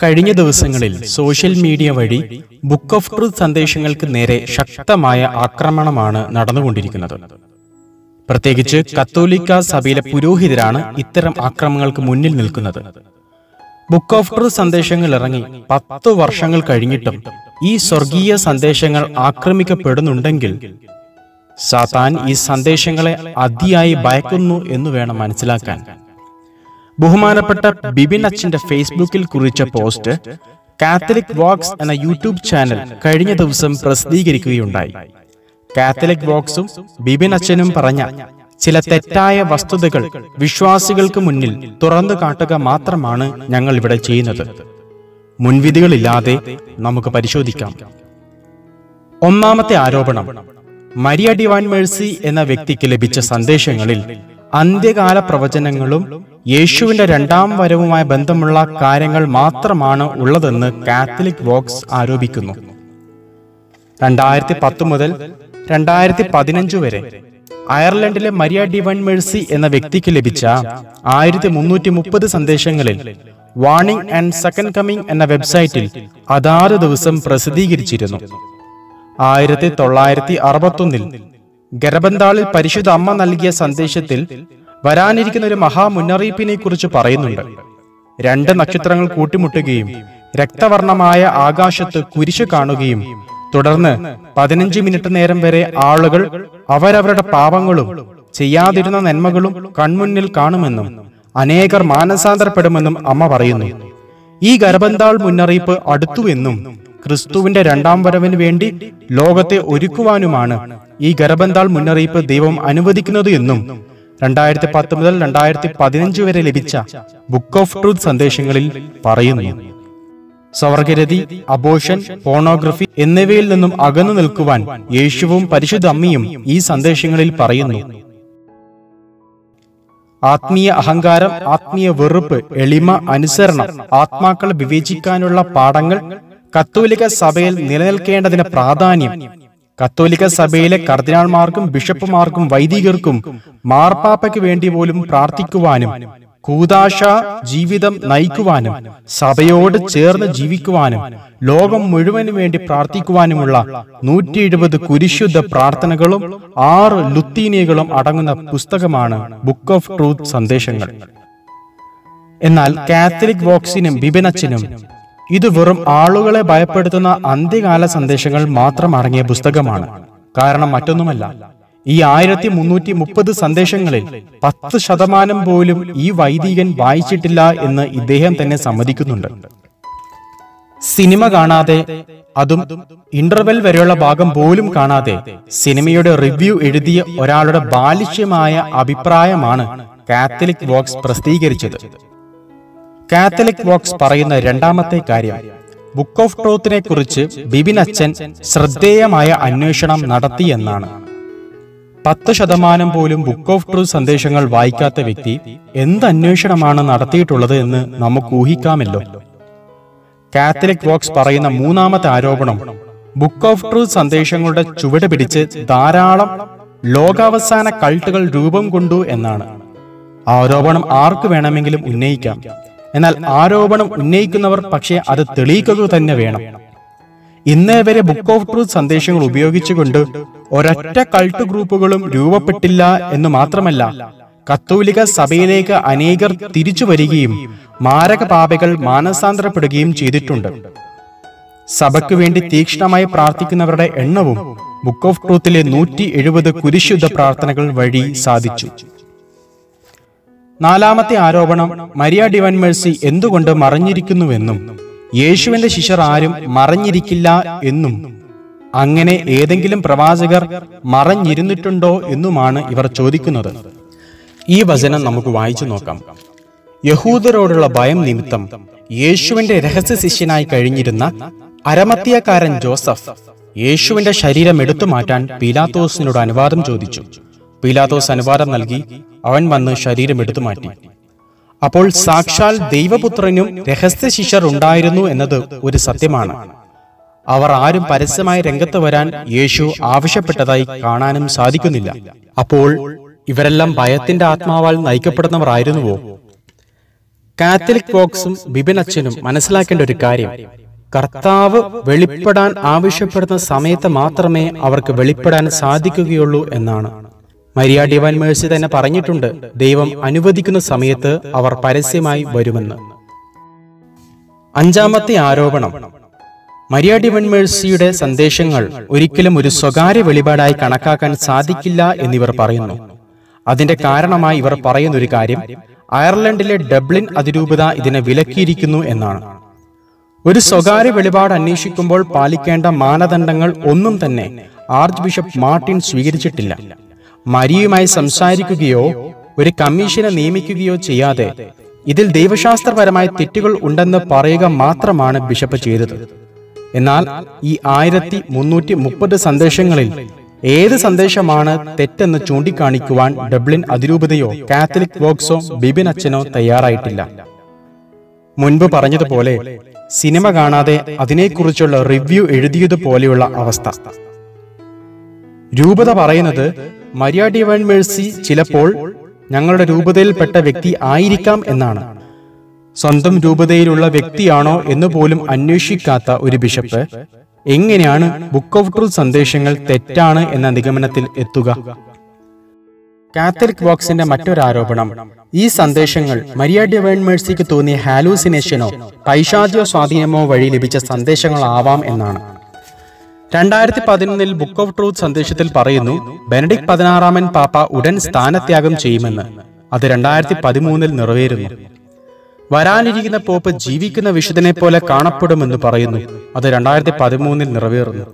കഴിഞ്ഞ ദിവസങ്ങളിൽ social media വഴി ബുക്ക് ഓഫ് ട്രൂത്ത് സന്ദേശങ്ങൾക്ക് നേരെ ശക്തമായ ആക്രമണമാണ് നടന്നുകൊണ്ടിരിക്കുന്നത്. പ്രത്യേകിച്ച് കത്തോലിക്ക സഭയിലെ പുരോഹിതരാണ് ഇത്തരം ആക്രമണങ്ങൾക്ക് മുന്നിൽ നിൽക്കുന്നത്. ബുക്ക് ഓഫ് ട്രൂത്ത് സന്ദേശങ്ങൾ ഇറങ്ങി പത്തു വർഷങ്ങൾ കഴിഞ്ഞിട്ടും ഈ സ്വർഗീയ സന്ദേശങ്ങൾ ആക്രമിക്കപ്പെടുന്നുണ്ടെങ്കിൽ സാത്താൻ ഈ സന്ദേശങ്ങളെ അതിയായി ഭയക്കുന്നു എന്ന് വേണം മനസ്സിലാക്കാൻ. ബഹുമാനപ്പെട്ട ബിബിൻ അച്ഛന്റെ ഫേസ്ബുക്കിൽ കുറിച്ച പോസ്റ്റ് കാത്തലിക് വോക്സ് എന്ന യൂട്യൂബ് ചാനൽ കഴിഞ്ഞ ദിവസം പ്രസിദ്ധീകരിക്കുകയുണ്ടായി. കാത്തലിക് വോക്സും ബിബിൻ അച്ഛനും പറഞ്ഞ ചില തെറ്റായ വസ്തുതകൾ വിശ്വാസികൾക്ക് മുന്നിൽ തുറന്നു കാട്ടുക മാത്രമാണ് ഞങ്ങൾ ഇവിടെ ചെയ്യുന്നത്. മുൻവിധികളില്ലാതെ നമുക്ക് പരിശോധിക്കാം. ഒന്നാമത്തെ ആരോപണം മരിയ ഡിവാൻ മേഴ്സി എന്ന വ്യക്തിക്ക് ലഭിച്ച സന്ദേശങ്ങളിൽ അന്ത്യകാല പ്രവചനങ്ങളും യേശുവിന്റെ രണ്ടാം വരവുമായി ബന്ധമുള്ള കാര്യങ്ങൾ മാത്രമാണ് ഉള്ളതെന്ന് കാത്തലിക് വോക്സ് ആരോപിക്കുന്നു. രണ്ടായിരത്തി പത്ത് മുതൽ രണ്ടായിരത്തി പതിനഞ്ച് വരെ അയർലൻഡിലെ മരിയ ഡിവൺ മേഴ്സി എന്ന വ്യക്തിക്ക് ലഭിച്ച ആയിരത്തി മുന്നൂറ്റി മുപ്പത് സന്ദേശങ്ങളിൽ വാണിംഗ് ആൻഡ് സെക്കൻഡ് കമ്മിങ് എന്ന വെബ്സൈറ്റിൽ അതാത് ദിവസം പ്രസിദ്ധീകരിച്ചിരുന്നു. ആയിരത്തി തൊള്ളായിരത്തി അറുപത്തൊന്നിൽ ഗരബന്താളിൽ പരിശുദ്ധ അമ്മ നൽകിയ സന്ദേശത്തിൽ വരാനിരിക്കുന്ന ഒരു മഹാമുന്നറിയിപ്പിനെ കുറിച്ച് പറയുന്നുണ്ട്. രണ്ട് നക്ഷത്രങ്ങൾ കൂട്ടിമുട്ടുകയും രക്തവർണമായ ആകാശത്ത് കുരിശ് കാണുകയും തുടർന്ന് പതിനഞ്ച് മിനിറ്റ് നേരം വരെ ആളുകൾ അവരവരുടെ പാപങ്ങളും ചെയ്യാതിരുന്ന നന്മകളും കൺമുന്നിൽ കാണുമെന്നും അനേകർ മാനസാന്തരപ്പെടുമെന്നും അമ്മ പറയുന്നു. ഈ ഗർഭന്താൾ മുന്നറിയിപ്പ് അടുത്തുവെന്നും ക്രിസ്തുവിന്റെ രണ്ടാം വരവിന് വേണ്ടി ലോകത്തെ ഒരുക്കുവാനുമാണ് ഈ ഗർഭന്താൾ മുന്നറിയിപ്പ് ദൈവം അനുവദിക്കുന്നത് എന്നും രണ്ടായിരത്തി പത്ത് മുതൽ രണ്ടായിരത്തി പതിനഞ്ച് വരെ ലഭിച്ച ബുക്ക് ഓഫ് ട്രൂത്ത് സന്ദേശങ്ങളിൽ പറയുന്നു. സ്വർഗരതി അബോഷൻ പോണോഗ്രഫി എന്നിവയിൽ നിന്നും അകന്നു നിൽക്കുവാൻ യേശുവും പരിശുദ്ധ അമ്മയും ഈ സന്ദേശങ്ങളിൽ പറയുന്നു. ആത്മീയ അഹങ്കാരം ആത്മീയ വെറുപ്പ് എളിമ അനുസരണം ആത്മാക്കളെ വിവേചിക്കാനുള്ള പാഠങ്ങൾ കത്തോലിക സഭയിൽ നിലനിൽക്കേണ്ടതിന് പ്രാധാന്യം കത്തോലിക്ക സഭയിലെ കർദിനാൾമാർക്കും ബിഷപ്പുമാർക്കും വൈദികർക്കും മാർപ്പാപ്പയ്ക്ക് വേണ്ടി പോലും പ്രാർത്ഥിക്കുവാനും കൂതാശ ജീവിതം നയിക്കുവാനും സഭയോട് ചേർന്ന് ജീവിക്കുവാനും ലോകം മുഴുവനു വേണ്ടി പ്രാർത്ഥിക്കുവാനുമുള്ള നൂറ്റി എഴുപത് കുരിശുദ്ധ പ്രാർത്ഥനകളും ആറ് ലുത്തീനികളും അടങ്ങുന്ന പുസ്തകമാണ് ബുക്ക് ഓഫ് ട്രൂത്ത് സന്ദേശങ്ങൾ. എന്നാൽ കാത്തലിക് ബോക്സിനും ബിബിനച്ചനും ഇത് വെറും ആളുകളെ ഭയപ്പെടുത്തുന്ന അന്ത്യകാല സന്ദേശങ്ങൾ മാത്രം അടങ്ങിയ പുസ്തകമാണ്. കാരണം മറ്റൊന്നുമല്ല ഈ ആയിരത്തി മുന്നൂറ്റി മുപ്പത് സന്ദേശങ്ങളിൽ പത്ത് ശതമാനം പോലും ഈ വൈദികൻ വായിച്ചിട്ടില്ല എന്ന് ഇദ്ദേഹം തന്നെ സമ്മതിക്കുന്നുണ്ട്. സിനിമ കാണാതെ അതും ഇന്റർവെൽ വരെയുള്ള ഭാഗം പോലും കാണാതെ സിനിമയുടെ റിവ്യൂ എഴുതിയ ഒരാളുടെ ബാലിഷ്യമായ അഭിപ്രായമാണ് കാത്തലിക് വോക്സ് പ്രസിദ്ധീകരിച്ചത്. കാത്തലിക് വോക്സ് പറയുന്ന രണ്ടാമത്തെ കാര്യം. ബുക്ക് ഓഫ് ട്രൂത്തിനെ കുറിച്ച് ബിബിൻ അച്ഛൻ ശ്രദ്ധേയമായ അന്വേഷണം നടത്തി എന്നാണ്. പത്ത് ശതമാനം പോലും ബുക്ക് ഓഫ് ട്രൂത്ത് സന്ദേശങ്ങൾ വായിക്കാത്ത വ്യക്തി എന്ത് അന്വേഷണമാണ് നടത്തിയിട്ടുള്ളത് എന്ന് നമുക്ക് ഊഹിക്കാമല്ലോ. കാത്തലിക് വോക്സ് പറയുന്ന മൂന്നാമത്തെ ആരോപണം ബുക്ക് ഓഫ് ട്രൂത്ത് സന്ദേശങ്ങളുടെ ചുവട് പിടിച്ച് ധാരാളം ലോകാവസാന കൾട്ടുകൾ രൂപം കൊണ്ടു എന്നാണ്. ആരോപണം ആർക്ക് വേണമെങ്കിലും ഉന്നയിക്കാം. എന്നാൽ ആരോപണം ഉന്നയിക്കുന്നവർ പക്ഷേ അത് തെളിയിക്കുക തന്നെ വേണം. ഇന്നേ വരെ ബുക്ക് ഓഫ് ട്രൂത്ത് സന്ദേശങ്ങൾ ഉപയോഗിച്ചുകൊണ്ട് ഒരൊറ്റ കൾട്ട് ഗ്രൂപ്പുകളും രൂപപ്പെട്ടില്ല എന്ന് മാത്രമല്ല കത്തോലിക സഭയിലേക്ക് അനേകർ തിരിച്ചു വരികയും മാരക പാപകൾ മാനസാന്തരപ്പെടുകയും ചെയ്തിട്ടുണ്ട്. സഭയ്ക്ക് വേണ്ടി തീക്ഷ്ണമായി പ്രാർത്ഥിക്കുന്നവരുടെ എണ്ണവും ബുക്ക് ഓഫ് ട്രൂത്തിലെ നൂറ്റി എഴുപത് കുരിശുദ്ധ പ്രാർത്ഥനകൾ വഴി സാധിച്ചു. നാലാമത്തെ ആരോപണം മരിയ ഡിവൻ മേഴ്സി എന്തുകൊണ്ട് മറഞ്ഞിരിക്കുന്നുവെന്നും യേശുവിന്റെ ശിഷ്യർ ആരും മറഞ്ഞിരിക്കില്ല എന്നും അങ്ങനെ ഏതെങ്കിലും പ്രവാചകർ മറഞ്ഞിരുന്നിട്ടുണ്ടോ എന്നുമാണ് ഇവർ ചോദിക്കുന്നത്. ഈ വചനം നമുക്ക് വായിച്ചു നോക്കാം. യഹൂദരോടുള്ള ഭയം നിമിത്തം യേശുവിന്റെ രഹസ്യ ശിഷ്യനായി കഴിഞ്ഞിരുന്ന അരമത്തിയക്കാരൻ ജോസഫ് യേശുവിന്റെ ശരീരം എടുത്തു മാറ്റാൻ പീലാത്തോസിനോട് അനുവാദം ചോദിച്ചു. പീലാത്തോസ് അനുവാദം നൽകി അവൻ വന്ന് ശരീരം എടുത്തു മാറ്റി. അപ്പോൾ സാക്ഷാൽ ദൈവപുത്രനും രഹസ്യ ശിഷ്യർ ഉണ്ടായിരുന്നു എന്നത് ഒരു സത്യമാണ്. അവർ ആരും പരസ്യമായി രംഗത്ത് വരാൻ യേശു ആവശ്യപ്പെട്ടതായി കാണാനും സാധിക്കുന്നില്ല. അപ്പോൾ ഇവരെല്ലാം ഭയത്തിന്റെ ആത്മാവാൽ നയിക്കപ്പെടുന്നവർ ആയിരുന്നുവോ കാത്തലിക് ബോക്സും ബിബിൻ അച്ഛനും മനസ്സിലാക്കേണ്ട ഒരു കാര്യം. കർത്താവ് വെളിപ്പെടാൻ ആവശ്യപ്പെടുന്ന സമയത്ത് മാത്രമേ അവർക്ക് വെളിപ്പെടാൻ സാധിക്കുകയുള്ളൂ എന്നാണ്. മരിയ ഡിവൈൻ മേഴ്സി തന്നെ പറഞ്ഞിട്ടുണ്ട് ദൈവം അനുവദിക്കുന്ന സമയത്ത് അവർ പരസ്യമായി വരുമെന്ന്. അഞ്ചാമത്തെ ആരോപണം. മരിയ ഡിവൻ മേഴ്സിയുടെ സന്ദേശങ്ങൾ ഒരിക്കലും ഒരു സ്വകാര്യ വെളിപാടായി കണക്കാക്കാൻ സാധിക്കില്ല എന്നിവർ പറയുന്നു. അതിന്റെ കാരണമായി ഇവർ പറയുന്ന ഒരു കാര്യം അയർലൻഡിലെ ഡബ്ലിൻ അതിരൂപത ഇതിനെ വിലക്കിയിരിക്കുന്നു എന്നാണ്. ഒരു സ്വകാര്യ വെളിപാട് അന്വേഷിക്കുമ്പോൾ പാലിക്കേണ്ട മാനദണ്ഡങ്ങൾ ഒന്നും തന്നെ ആർച്ച് ബിഷപ്പ് മാർട്ടിൻ സ്വീകരിച്ചിട്ടില്ല. മരിയുമായി സംസാരിക്കുകയോ ഒരു കമ്മീഷനെ നിയമിക്കുകയോ ചെയ്യാതെ ഇതിൽ ദൈവശാസ്ത്രപരമായ തെറ്റുകൾ ഉണ്ടെന്ന് പറയുക മാത്രമാണ് ബിഷപ്പ് ചെയ്തത്. എന്നാൽ ഈ ആയിരത്തി മുന്നൂറ്റി മുപ്പത് സന്ദേശങ്ങളിൽ ഏത് സന്ദേശമാണ് തെറ്റെന്ന് ചൂണ്ടിക്കാണിക്കുവാൻ ഡബ്ലിൻ അതിരൂപതയോ കാത്തലിക് വോക്സോ ബിബിൻ അച്ഛനോ തയ്യാറായിട്ടില്ല. മുൻപ് പറഞ്ഞതുപോലെ സിനിമ കാണാതെ അതിനെക്കുറിച്ചുള്ള റിവ്യൂ എഴുതിയതുപോലെയുള്ള അവസ്ഥ. രൂപത പറയുന്നത് മരിയ ഡിവൈൻ മേഴ്സി ചിലപ്പോൾ ഞങ്ങളുടെ രൂപതയിൽപ്പെട്ട വ്യക്തി ആയിരിക്കാം എന്നാണ്. സ്വന്തം രൂപതയിലുള്ള വ്യക്തിയാണോ എന്ന് പോലും അന്വേഷിക്കാത്ത ഒരു ബിഷപ്പ് എങ്ങനെയാണ് ബുക്ക് ഓഫ് ട്രൂത്ത് സന്ദേശങ്ങൾ തെറ്റാണ് എന്ന നിഗമനത്തിൽ എത്തുക? കാത്തലിക് ബോക്സിന്റെ മറ്റൊരു ആരോപണം ഈ സന്ദേശങ്ങൾ മരിയ ഡിവൈൻ മേഴ്സിക്ക് തോന്നിയ ഹാലൂസിനേഷനോ പൈശാദ്യോ സ്വാധീനമോ വഴി ലഭിച്ച സന്ദേശങ്ങളാവാം എന്നാണ്. രണ്ടായിരത്തി പതിനൊന്നിൽ ബുക്ക് ഓഫ് ട്രൂത്ത് സന്ദേശത്തിൽ പറയുന്നു ബെനഡിക് പതിനാറാമൻ പാപ്പ ഉടൻ സ്ഥാനത്യാഗം ചെയ്യുമെന്ന്. അത് രണ്ടായിരത്തി പതിമൂന്നിൽ നിറവേറുന്നു. വരാനിരിക്കുന്ന പോപ്പ് ജീവിക്കുന്ന വിശുദ്ധനെ പോലെ കാണപ്പെടുമെന്ന് പറയുന്നു. അത് രണ്ടായിരത്തി പതിമൂന്നിൽ നിറവേറുന്നു.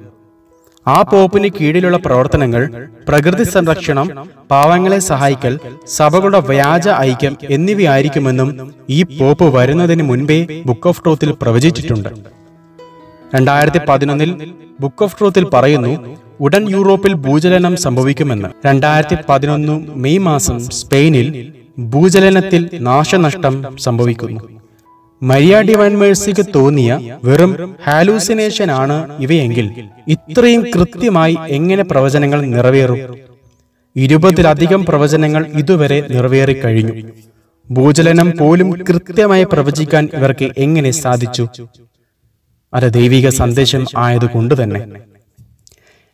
ആ പോപ്പിന് കീഴിലുള്ള പ്രവർത്തനങ്ങൾ പ്രകൃതി സംരക്ഷണം പാവങ്ങളെ സഹായിക്കൽ സഭകളുടെ വ്യാജ ഐക്യം എന്നിവയായിരിക്കുമെന്നും ഈ പോപ്പ് വരുന്നതിന് മുൻപേ ബുക്ക് ഓഫ് ട്രൂത്തിൽ പ്രവചിച്ചിട്ടുണ്ട്. രണ്ടായിരത്തി പതിനൊന്നിൽ ബുക്ക് ഓഫ് ട്രൂത്തിൽ പറയുന്നു ഉടൻ യൂറോപ്പിൽ ഭൂചലനം സംഭവിക്കുമെന്ന്. രണ്ടായിരത്തി പതിനൊന്ന് മെയ് മാസം സ്പെയിനിൽ ഭൂചലനത്തിൽ നാശനഷ്ടം സംഭവിക്കുന്നു. മരിയ ഡിവൈൻ മേഴ്സിക്ക് തോന്നിയ വെറും ഹാലൂസിനേഷൻ ആണ് ഇവയെങ്കിൽ ഇത്രയും കൃത്യമായി എങ്ങനെ പ്രവചനങ്ങൾ നിറവേറും? ഇരുപതിലധികം പ്രവചനങ്ങൾ ഇതുവരെ നിറവേറിക്കഴിഞ്ഞു. ഭൂചലനം പോലും കൃത്യമായി പ്രവചിക്കാൻ ഇവർക്ക് എങ്ങനെ സാധിച്ചു? അത് ദൈവിക സന്ദേശം ആയതുകൊണ്ട് തന്നെ.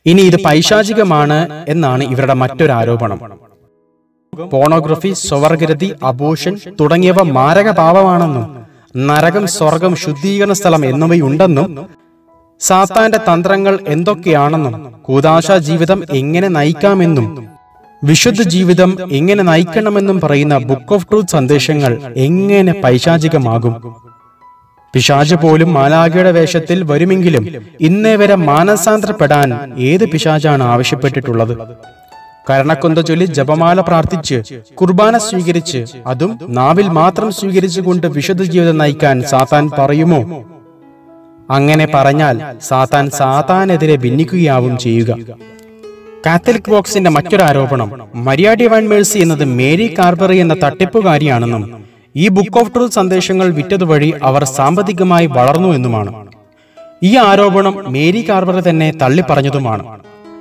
ഇനി ഇത് പൈശാചികമാണ് എന്നാണ് ഇവരുടെ മറ്റൊരു ആരോപണം. പോണോഗ്രഫി സ്വവർഗരതി അബോഷൻ തുടങ്ങിയവ മാരക പാപമാണെന്നും നരകം സ്വർഗം ശുദ്ധീകരണ സ്ഥലം എന്നിവയുണ്ടെന്നും സാത്താന്റെ തന്ത്രങ്ങൾ എന്തൊക്കെയാണെന്നും കൂതാശ ജീവിതം എങ്ങനെ നയിക്കാമെന്നും വിശുദ്ധ ജീവിതം എങ്ങനെ നയിക്കണമെന്നും പറയുന്ന ബുക്ക് ഓഫ് ട്രൂത്ത് സന്ദേശങ്ങൾ എങ്ങനെ പൈശാചികമാകും? പിശാജ് പോലും മാലാഖയുടെ വേഷത്തിൽ വരുമെങ്കിലും ഇന്നേ വരെ മാനസാന്തരപ്പെടാൻ ഏത് പിശാജാണ് ആവശ്യപ്പെട്ടിട്ടുള്ളത്? കരണക്കൊന്ത ചൊല്ലി ജപമാല പ്രാർത്ഥിച്ച് കുർബാന സ്വീകരിച്ച് അതും നാവിൽ മാത്രം സ്വീകരിച്ചുകൊണ്ട് വിശുദ്ധ ജീവിതം നയിക്കാൻ സാത്താൻ പറയുമോ? അങ്ങനെ പറഞ്ഞാൽ സാത്താൻ സാത്താനെതിരെ ഭിന്നിക്കുകയാവും ചെയ്യുക. കാത്തലിക് ബോക്സിന്റെ മറ്റൊരു ആരോപണം മരിയ ഡിവൈൻ മേഴ്സി എന്നത് മേരി കാർബറി എന്ന തട്ടിപ്പുകാരിയാണെന്നും ഈ ബുക്ക് ഓഫ് ട്രൂത്ത് സന്ദേശങ്ങൾ വിറ്റതുവഴി അവർ സാമ്പത്തികമായി വളർന്നു എന്നുമാണ്. ഈ ആരോപണം മേരി കാർബർ തന്നെ തള്ളിപ്പറഞ്ഞതുമാണ്.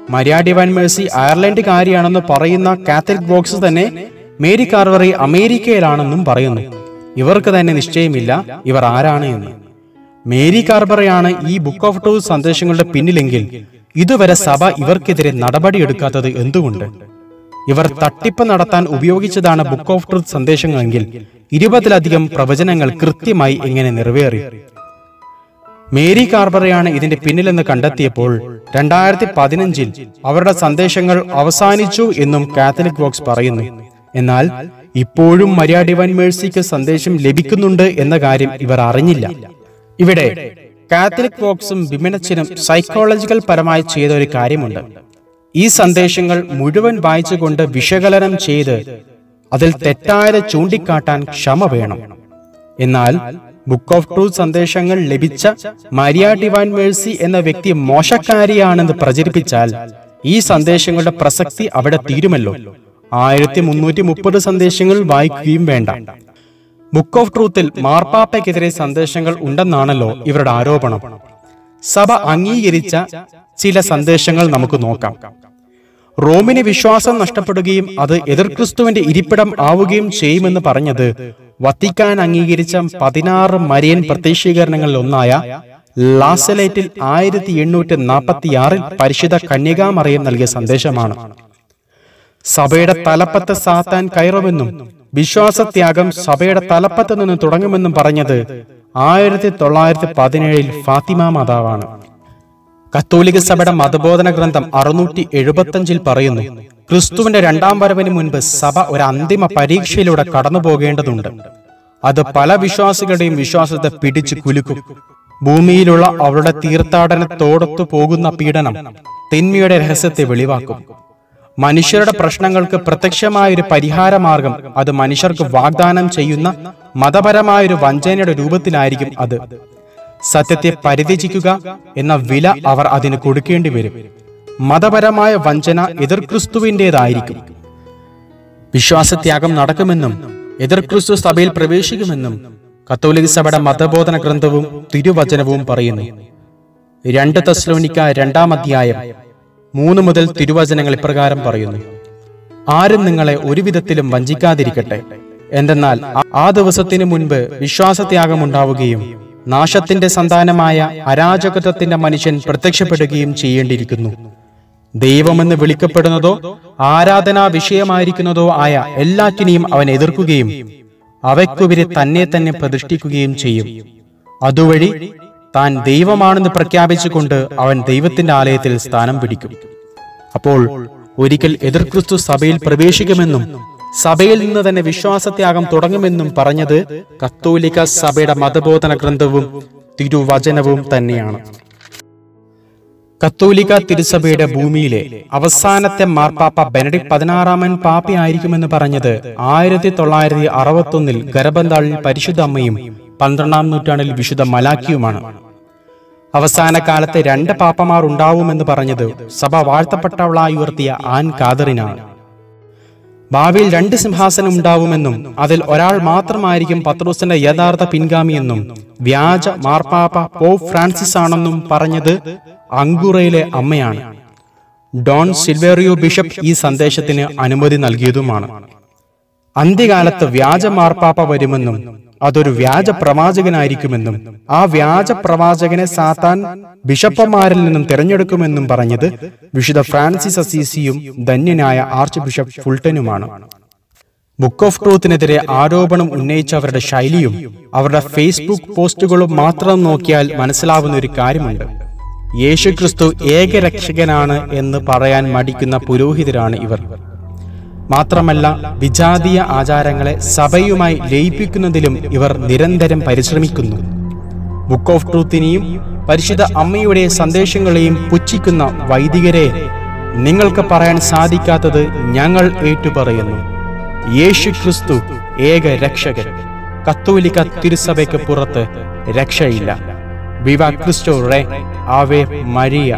മരിയ ഡിവൈൻ മേഴ്സി അയർലൻഡുകാരിയാണെന്ന് പറയുന്ന കാത്തലിക് ബോക്സ് തന്നെ മേരി കാർവറി അമേരിക്കയിലാണെന്നും പറയുന്നു. ഇവർക്ക് തന്നെ നിശ്ചയമില്ല ഇവർ ആരാണ് എന്ന്. മേരി കാർബറയാണ് ഈ ബുക്ക് ഓഫ് ട്രൂത്ത് സന്ദേശങ്ങളുടെ പിന്നിലെങ്കിൽ ഇതുവരെ സഭ ഇവർക്കെതിരെ നടപടിയെടുക്കാത്തത് എന്തുകൊണ്ട്? ഇവർ തട്ടിപ്പ് നടത്താൻ ഉപയോഗിച്ചതാണ് ബുക്ക് ഓഫ് ട്രൂത്ത് സന്ദേശങ്ങളെങ്കിൽ ഇരുപതിലധികം പ്രവചനങ്ങൾ കൃത്യമായി എങ്ങനെ നിറവേറി. മേരി കാർബറയാണ് ഇതിന്റെ പിന്നിലെന്ന് കണ്ടെത്തിയപ്പോൾ രണ്ടായിരത്തി പതിനഞ്ചിൽ അവരുടെ സന്ദേശങ്ങൾ അവസാനിച്ചു എന്നും കാത്തലിക് വോക്സ് പറയുന്നു. എന്നാൽ ഇപ്പോഴും മരിയ ഡിവൈൻ മേഴ്സിക്ക് സന്ദേശം ലഭിക്കുന്നുണ്ട് എന്ന കാര്യം ഇവർ അറിഞ്ഞില്ല. ഇവിടെ കാത്തലിക് വോക്സും വിമനച്ചനും സൈക്കോളജിക്കൽ പരമായി ചെയ്ത ഒരു കാര്യമുണ്ട്. ഈ സന്ദേശങ്ങൾ മുഴുവൻ വായിച്ചുകൊണ്ട് വിശകലനം ചെയ്ത് അതിൽ തെറ്റായത് ചൂണ്ടിക്കാട്ടാൻ ക്ഷമ വേണം. എന്നാൽ ബുക്ക് ഓഫ് ട്രൂത്ത് സന്ദേശങ്ങൾ ലഭിച്ച മരിയ ഡിവൈൻ മേഴ്സി എന്ന വ്യക്തി മോശക്കാരിയാണെന്ന് പ്രചരിപ്പിച്ചാൽ ഈ സന്ദേശങ്ങളുടെ പ്രസക്തി അവിടെ തീരുമല്ലോ. ആയിരത്തി മുന്നൂറ്റി മുപ്പത് സന്ദേശങ്ങൾ വായിക്കുകയും വേണ്ട. ബുക്ക് ഓഫ് ട്രൂത്തിൽ മാർപ്പാപ്പയ്ക്കെതിരെ സന്ദേശങ്ങൾ ഉണ്ടെന്നാണല്ലോ ഇവരുടെ ആരോപണം. സഭ അംഗീകരിച്ച ചില സന്ദേശങ്ങൾ നമുക്ക് നോക്കാം. റോമിന് വിശ്വാസം നഷ്ടപ്പെടുകയും അത് എതിർക്രിസ്തുവിന്റെ ഇരിപ്പിടം ആവുകയും ചെയ്യുമെന്ന് പറഞ്ഞത് വത്തിക്കാൻ അംഗീകരിച്ച പതിനാറ് മരിയൻ പ്രത്യക്ഷീകരണങ്ങളിൽ ഒന്നായ ലാസലേറ്റിൽ ആയിരത്തി എണ്ണൂറ്റി നാൽപ്പത്തിയാറിൽ പരിശുദ്ധ കന്യകാമറിയം നൽകിയ സന്ദേശമാണ്. സഭയുടെ തലപ്പത്ത് സാത്താൻ കയറുമെന്നും വിശ്വാസത്യാഗം സഭയുടെ തലപ്പത്ത് നിന്ന് തുടങ്ങുമെന്നും പറഞ്ഞത് ആയിരത്തി തൊള്ളായിരത്തി പതിനേഴിൽ ഫാത്തിമ മാതാവാണ്. കത്തോലിക്ക സഭയുടെ മതബോധന ഗ്രന്ഥം അറുന്നൂറ്റി എഴുപത്തഞ്ചിൽ പറയുന്നു ക്രിസ്തുവിന്റെ രണ്ടാം വരവിന് മുൻപ് സഭ ഒരു അന്തിമ പരീക്ഷയിലൂടെ കടന്നു പോകേണ്ടതുണ്ട്. അത് പല വിശ്വാസികളുടെയും വിശ്വാസത്തെ പിടിച്ചു കുലുക്കും. ഭൂമിയിലുള്ള അവരുടെ തീർത്ഥാടനത്തോടൊത്തു പോകുന്ന പീഡനം തിന്മയുടെ രഹസ്യത്തെ വെളിവാക്കും. മനുഷ്യരുടെ പ്രശ്നങ്ങൾക്ക് പ്രത്യക്ഷമായ ഒരു പരിഹാരമാർഗം അത് മനുഷ്യർക്ക് വാഗ്ദാനം ചെയ്യുന്ന മതപരമായ ഒരു വഞ്ചനയുടെ രൂപത്തിലായിരിക്കും അത്. സത്യത്തെ പരിത്യജിക്കുക എന്ന വില അവർ അതിന് കൊടുക്കേണ്ടി വരും. മതപരമായ വഞ്ചന എതിർ ക്രിസ്തുവിന്റെതായിരിക്കും. വിശ്വാസത്യാഗം നടക്കുമെന്നും എതിർ ക്രിസ്തു സഭയിൽ പ്രവേശിക്കുമെന്നും കത്തോലിക സഭയുടെ മതബോധന ഗ്രന്ഥവും തിരുവചനവും പറയുന്നു. രണ്ട് തസ്ലോനിക്ക രണ്ടാം അധ്യായം മൂന്ന് മുതൽ തിരുവചനങ്ങൾ ഇപ്രകാരം പറയുന്നു. ആരും നിങ്ങളെ ഒരു വിധത്തിലും വഞ്ചിക്കാതിരിക്കട്ടെ. എന്തെന്നാൽ ആ- ആ ദിവസത്തിന് മുൻപ് വിശ്വാസത്യാഗം ഉണ്ടാവുകയും നാശത്തിന്റെ സന്താനമായ അരാജകത്വത്തിന്റെ മനുഷ്യൻ പ്രത്യക്ഷപ്പെടുകയും ചെയ്യേണ്ടിയിരിക്കുന്നു. ദൈവമെന്ന് വിളിക്കപ്പെടുന്നതോ ആരാധനാ വിഷയമായിരിക്കുന്നതോ ആയ എല്ലാറ്റിനെയും അവൻ എതിർക്കുകയും അവയ്ക്കുവരെ തന്നെ തന്നെ പ്രതിഷ്ഠിക്കുകയും ചെയ്യും. അതുവഴി താൻ ദൈവമാണെന്ന് പ്രഖ്യാപിച്ചുകൊണ്ട് അവൻ ദൈവത്തിന്റെ ആലയത്തിൽ സ്ഥാനം പിടിക്കും. അപ്പോൾ ഒരിക്കൽ എതിർക്രിസ്തു സഭയിൽ പ്രവേശിക്കുമെന്നും സഭയിൽ നിന്ന് തന്നെ വിശ്വാസത്യാഗം തുടങ്ങുമെന്നും പറഞ്ഞത് കത്തോലിക്ക സഭയുടെ മതബോധന ഗ്രന്ഥവും തിരുവചനവും തന്നെയാണ്. കത്തോലിക്ക തിരുസഭയുടെ ഭൂമിയിലെ അവസാനത്തെ മാർപ്പാപ്പ ബെനഡിക് പതിനാറാമൻ പാപ്പയായിരിക്കുമെന്ന് പറഞ്ഞത് ആയിരത്തി തൊള്ളായിരത്തി അറുപത്തൊന്നിൽ ഗർഭന്താളിൽ പരിശുദ്ധ അമ്മയും പന്ത്രണ്ടാം നൂറ്റാണ്ടിൽ വിശുദ്ധ മലാക്കിയുമാണ് അവസാന കാലത്തെ രണ്ട് പാപ്പമാർ ഉണ്ടാവുമെന്ന് പറഞ്ഞത് സഭ വാഴ്ത്തപ്പെട്ടവളായി ഉയർത്തിയ ആൻ കാതറിനാണ്. ഭാവിയിൽ രണ്ട് സിംഹാസനം ഉണ്ടാവുമെന്നും അതിൽ ഒരാൾ മാത്രമായിരിക്കും പത്രോസിന്റെ യഥാർത്ഥ പിൻഗാമിയെന്നും വ്യാജ മാർപ്പാപ്പ പോപ്പ് ഫ്രാൻസിസ് ആണെന്നും പറഞ്ഞത് അങ്കുറയിലെ അമ്മയാണ്. ഡോൺ സിൽവേറിയോ ബിഷപ്പ് ഈ സന്ദേശത്തിന് അനുമതി നൽകിയതുമാണ്. അന്ത്യകാലത്ത് വ്യാജ മാർപ്പാപ്പ വരുമെന്നും അതൊരു വ്യാജ പ്രവാചകനായിരിക്കുമെന്നും ആ വ്യാജ പ്രവാചകനെ സാത്താൻ ബിഷപ്പന്മാരിൽ നിന്നും തിരഞ്ഞെടുക്കുമെന്നും പറഞ്ഞത് വിശുദ്ധ ഫ്രാൻസിസ് അസീസിയും ധന്യനായ ആർച്ച് ബിഷപ്പ് ഫുൾട്ടനുമാണ്. ബുക്ക് ഓഫ് ട്രൂത്തിനെതിരെ ആരോപണം ഉന്നയിച്ചവരുടെ ശൈലിയും അവരുടെ ഫേസ്ബുക്ക് പോസ്റ്റുകളും മാത്രം നോക്കിയാൽ മനസ്സിലാവുന്ന ഒരു കാര്യമുണ്ട്. യേശുക്രിസ്തു ഏകരക്ഷകനാണ് എന്ന് പറയാൻ മടിക്കുന്ന പുരോഹിതരാണ് ഇവർ. മാത്രമല്ല വിജാതീയ ആചാരങ്ങളെ സഭയുമായി ലയിപ്പിക്കുന്നതിലും ഇവർ നിരന്തരം പരിശ്രമിക്കുന്നു. ബുക്ക് ഓഫ് ട്രൂത്തിനെയും പരിശുദ്ധ അമ്മയുടെ സന്ദേശങ്ങളെയും പുച്ഛിക്കുന്ന വൈദികരെ നിങ്ങൾക്ക് പറയാൻ സാധിക്കാത്തത് ഞങ്ങൾ ഏറ്റുപറയുന്നു. യേശു ക്രിസ്തു ഏക രക്ഷകൻ. കത്തോലിക്ക തിരുസഭയ്ക്ക് പുറത്ത് രക്ഷയില്ല. വിവ ക്രിസ്റ്റോ റേ ആവേ മരിയ.